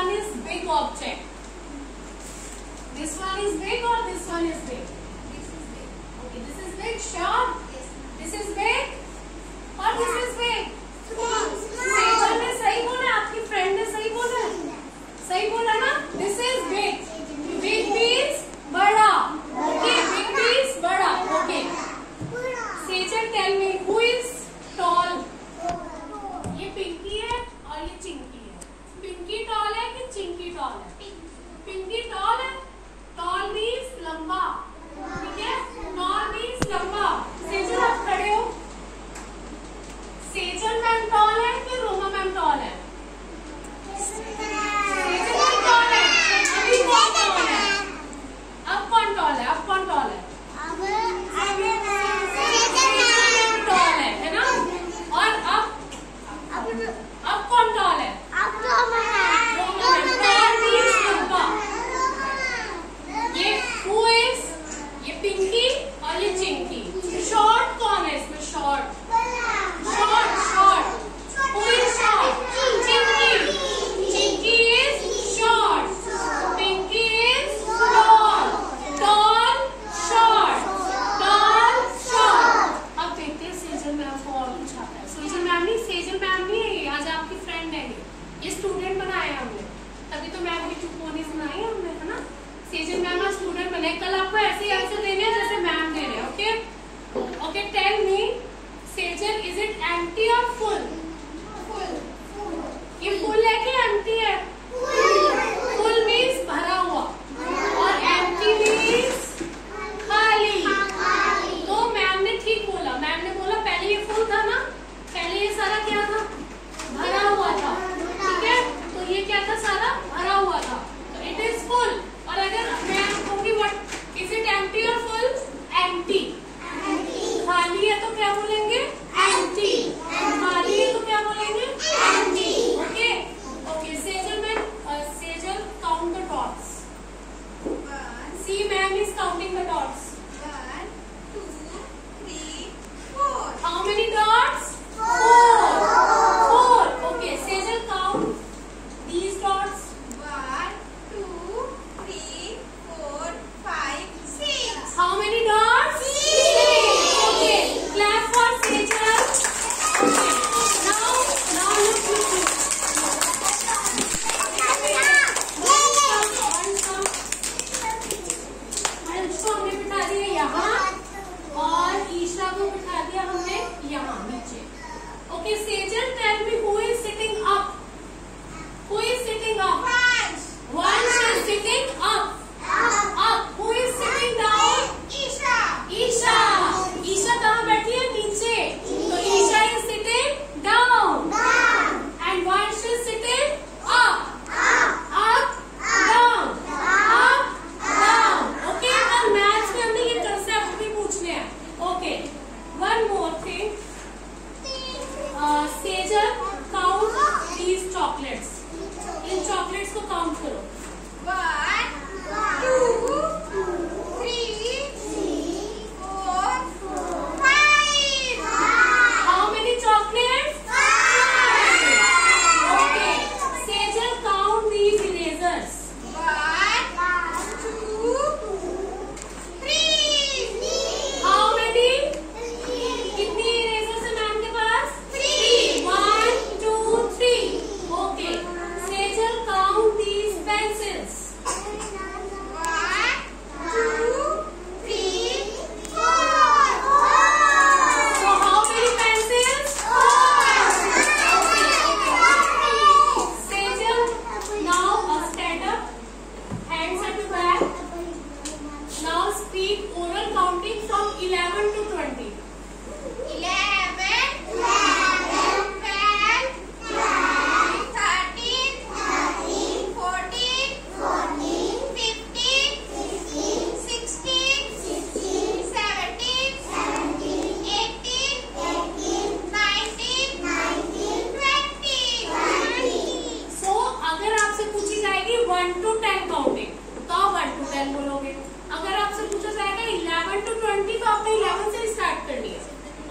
one is big object. This one is big or this one is big? This is big. Okay, this is big, sharp. olha, मैंने ये student बनाया हमने। तभी तो ma'am की चुप होनी सुनाई हमने, है ना? सीज़न मैम स्टूडेंट बने। कल आपको ऐसे ही आंसर देने हैं जैसे मैम दे रहे हैं ओके uh, सेजर काउंट दीज चॉकलेट्स। इन चॉकलेट्स को काउंट करो। वन आपसे पूछी जाएगी वन टू टेन काउंटिंग तो आप वन टू टेन बोलोगे? अगर आपसे पूछा जाएगा इलेवन टू ट्वेंटी तो आपने इलेवन से स्टार्ट करनी है.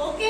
ओके